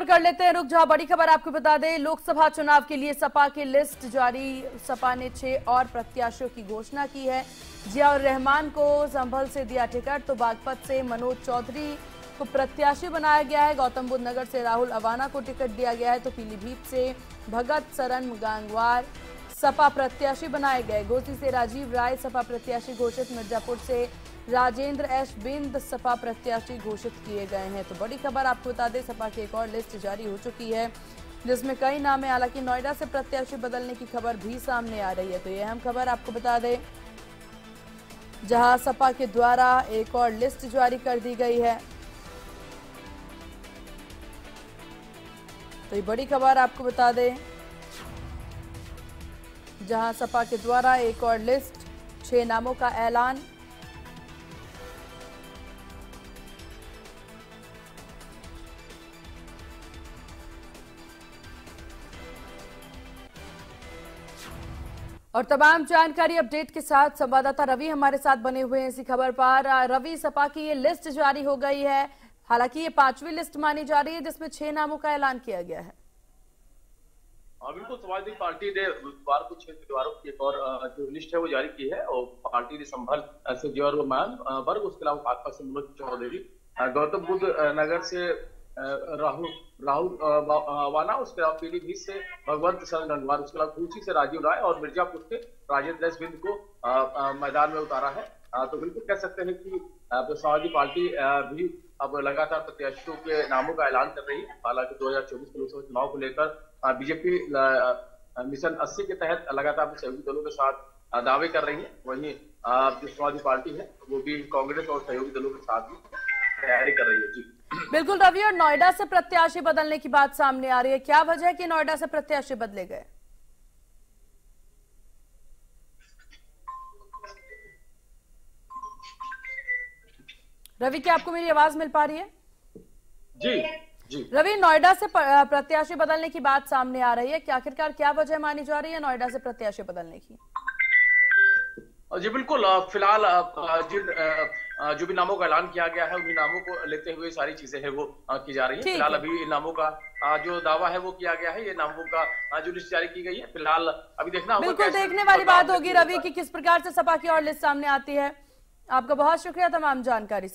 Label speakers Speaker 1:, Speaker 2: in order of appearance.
Speaker 1: ओर कर लेते हैं। रुक जहाँ बड़ी खबर आपको बता दें। लोकसभा चुनाव के लिए सपा की लिस्ट जारी। सपा ने छह और प्रत्याशियों की घोषणा की है। जियाउर रहमान को संभल से दिया टिकट तो बागपत से मनोज चौधरी को प्रत्याशी बनाया गया है। गौतम बुद्ध नगर से राहुल अवाना को टिकट दिया गया है तो पीलीभीत से भगत सरन गांगवार। सपा प्रत्याशी बनाए गए। घोसी से राजीव राय, सपा प्रत्याशी घोषित। मिर्जापुर से राजेंद्र एस बिंद, सपा प्रत्याशी घोषित किए गए हैं। तो बड़ी खबर आपको बता दें, सपा की एक और लिस्ट जारी हो चुकी है, जिसमें कई नाम है। हालाँकि नोएडा से प्रत्याशी बदलने की खबर भी सामने आ रही है। तो ये अहम खबर आपको बता दें, जहाँ सपा के द्वारा एक और लिस्ट जारी कर दी गई है। तो ये बड़ी खबर आपको बता दें जहाँ सपा के द्वारा एक और लिस्ट, छह नामों का ऐलान। और तमाम जानकारी अपडेट के साथ संवाददाता रवि हमारे साथ बने हुए हैं इसी खबर पर। रवि, सपा की ये लिस्ट जारी हो गई है। हालाँकि ये पांचवी लिस्ट मानी जा रही है, जिसमें छह नामों का ऐलान किया गया है।
Speaker 2: बिल्कुल, समाजवादी पार्टी ने बुधवार को छह उम्मीदवारों की एक और जो लिस्ट है वो जारी की है, और पार्टी ने संभल से जौहर मान वर्ग, उसके अलावा भाजपा से मनोज चौधरी गौतम बुद्ध नगर से राहुल राहुल वाना, उसके अलावा पीलीभीत से भगवंत शरण गंगवार, उसके अलावा कुर्सी से राजीव राय और मिर्जापुर से राजेंद्र बिंद को मैदान में उतारा है। तो बिल्कुल कह सकते हैं कि समाजवादी पार्टी भी अब लगातार प्रत्याशियों के नामों का ऐलान कर रही है। हालाँकि 2024 के लोकसभा चुनाव को लेकर बीजेपी मिशन 80 के तहत लगातार सहयोगी दलों के साथ दावे कर रही है। वहीं जो समाजवादी पार्टी है, वो भी कांग्रेस और सहयोगी दलों के साथ तैयारी कर रही है। जी।
Speaker 1: बिल्कुल, रवि और नोएडा से प्रत्याशी बदलने की बात सामने आ रही है। क्या वजह है कि नोएडा से प्रत्याशी बदले गए? रवि क्या आपको मेरी आवाज़ मिल पा रही है?
Speaker 2: जी जी।
Speaker 1: रवि नोएडा से प्रत्याशी बदलने की बात सामने आ रही है। कि आखिरकार क्या वजह मानी जा रही है नोएडा से प्रत्याशी बदलने की?
Speaker 2: जी बिल्कुल फ़िलहाल जिन जो भी नामों का ऐलान किया गया है उन्हीं नामों को लेते हुए सारी चीज़ें है वो की जा रही है। फ़िलहाल अभी इन नामों का जो दावा है वो किया गया है ये नामों का जो लिस्ट जारी की गई है फ़िलहाल अभी देखना होगा
Speaker 1: बिल्कुल देखने वाली बात होगी रवि की किस प्रकार से सपा की और लिस्ट सामने आती है। आपका बहुत शुक्रिया तमाम जानकारी